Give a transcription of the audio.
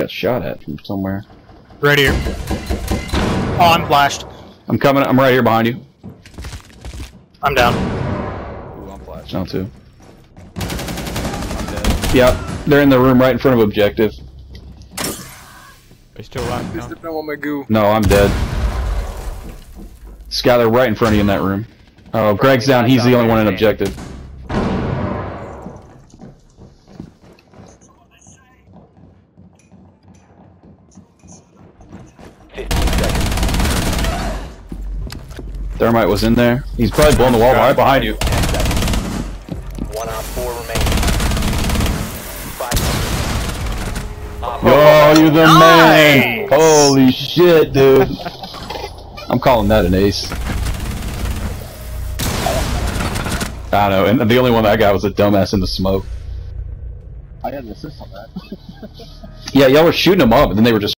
got shot at from somewhere. Right here. Oh, I'm flashed. I'm coming. I'm right here behind you. I'm down. Ooh, I'm flash. Down too. I'm dead. Yep, they're in the room right in front of objective. They still running. Just Huh? depend on my goo. No, I'm dead. Skylar right in front of you in that room. Oh, Greg's down. He's the only one in objective. Thermite was in there. He's probably blowing the wall right behind you. Ten. One on four remaining. Five. Oh, you're the man! Holy shit, dude! I'm calling that an ace. I don't know, and the only one that got was a dumbass in the smoke. I had an assist on that. Yeah, y'all were shooting them up, and then they were just